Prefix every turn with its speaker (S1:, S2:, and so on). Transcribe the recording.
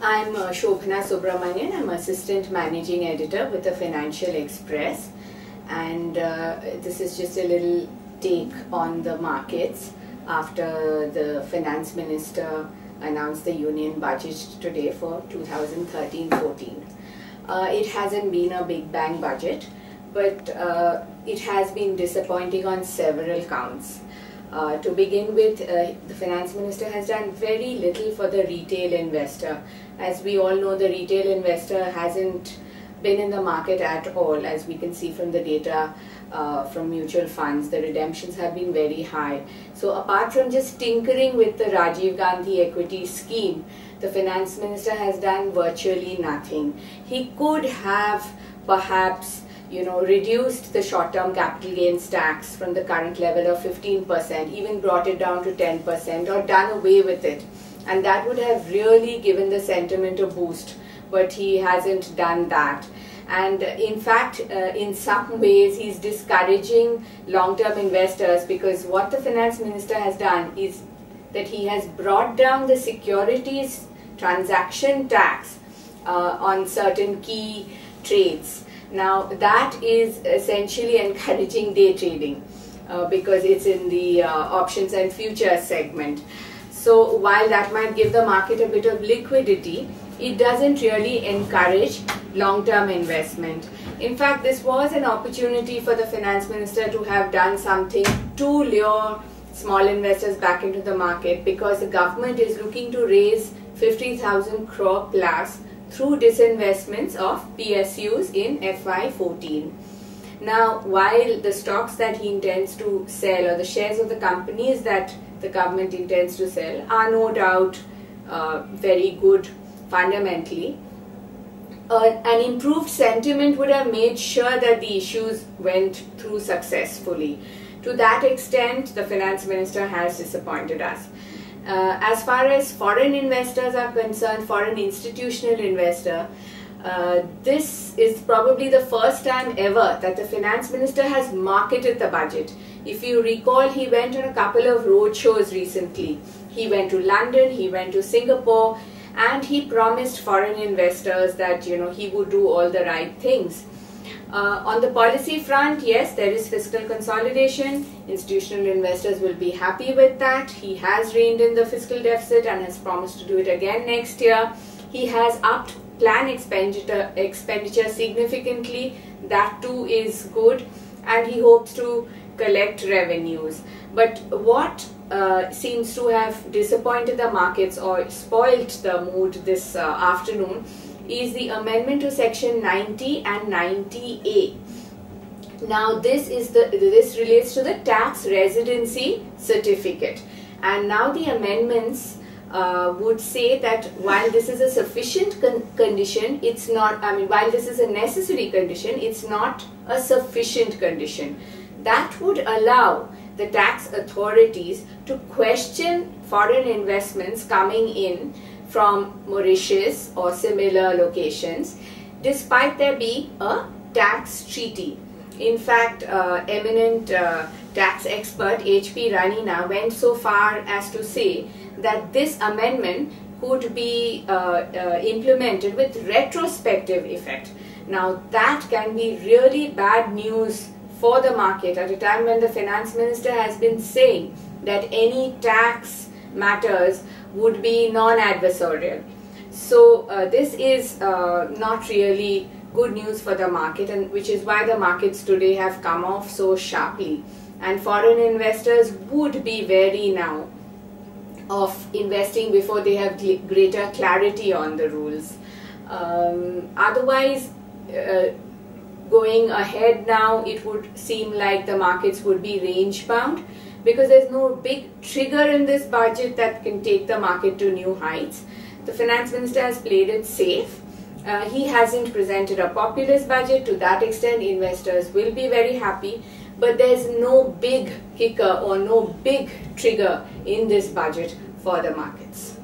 S1: I'm uh, Shobhana Subramanian. I'm assistant managing editor with the Financial Express, and uh, this is just a little take on the markets after the finance minister announced the union budget today for 2013-14. Uh, it hasn't been a big bang budget, but uh, it has been disappointing on several counts. Uh, to begin with, uh, the finance minister has done very little for the retail investor. As we all know, the retail investor hasn't been in the market at all, as we can see from the data uh, from mutual funds. The redemptions have been very high. So apart from just tinkering with the Rajiv Gandhi equity scheme, the finance minister has done virtually nothing. He could have perhaps you know, reduced the short-term capital gains tax from the current level of 15%, even brought it down to 10% or done away with it. And that would have really given the sentiment a boost, but he hasn't done that. And in fact, uh, in some ways, he's discouraging long-term investors because what the finance minister has done is that he has brought down the securities transaction tax uh, on certain key trades now that is essentially encouraging day trading uh, because it's in the uh, options and futures segment. So while that might give the market a bit of liquidity, it doesn't really encourage long-term investment. In fact, this was an opportunity for the finance minister to have done something to lure small investors back into the market because the government is looking to raise 50,000 crore plus through disinvestments of PSUs in FY14. Now, while the stocks that he intends to sell or the shares of the companies that the government intends to sell are no doubt uh, very good fundamentally, uh, an improved sentiment would have made sure that the issues went through successfully. To that extent, the finance minister has disappointed us. Uh, as far as foreign investors are concerned, foreign institutional investor, uh, this is probably the first time ever that the finance minister has marketed the budget. If you recall, he went on a couple of road shows recently. He went to London, he went to Singapore, and he promised foreign investors that you know he would do all the right things. Uh, on the policy front, yes, there is fiscal consolidation. Institutional investors will be happy with that. He has reined in the fiscal deficit and has promised to do it again next year. He has upped plan expenditure, expenditure significantly. That too is good. And he hopes to collect revenues. But what uh, seems to have disappointed the markets or spoilt the mood this uh, afternoon is the amendment to section 90 and 90A. Now this is the this relates to the tax residency certificate and now the amendments uh, would say that while this is a sufficient con condition, it's not, I mean, while this is a necessary condition, it's not a sufficient condition. That would allow the tax authorities to question foreign investments coming in from Mauritius or similar locations despite there being a tax treaty. In fact, uh, eminent uh, tax expert H.P. Ranina went so far as to say that this amendment could be uh, uh, implemented with retrospective effect. Now that can be really bad news for the market at a time when the finance minister has been saying that any tax matters would be non-adversarial. So uh, this is uh, not really good news for the market and which is why the markets today have come off so sharply and foreign investors would be wary now of investing before they have greater clarity on the rules. Um, otherwise, uh, going ahead now, it would seem like the markets would be range bound because there's no big trigger in this budget that can take the market to new heights. The finance minister has played it safe. Uh, he hasn't presented a populist budget. To that extent, investors will be very happy. But there's no big kicker or no big trigger in this budget for the markets.